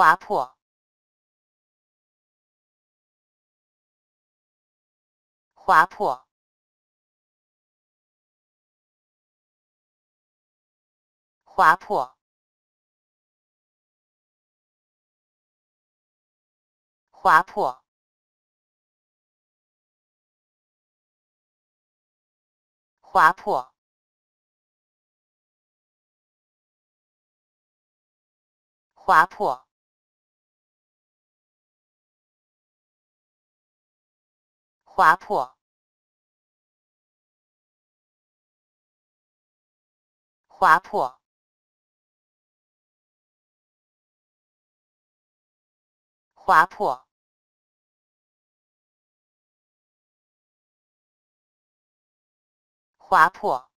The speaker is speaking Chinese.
划破，划破，划破，划破，划破。划破，划破，划破，划破，划破。